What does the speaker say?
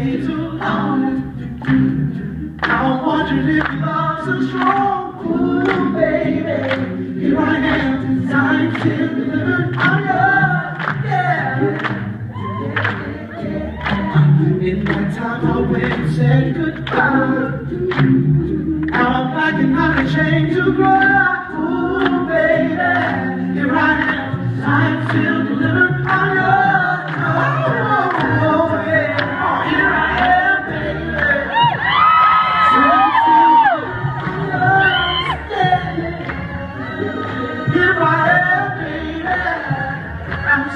stay too long. I wondered if love's so strong ooh, baby. Here I am, designed to deliver on love. Yeah. In that time I went and said goodbye. I'm back and I change to grow.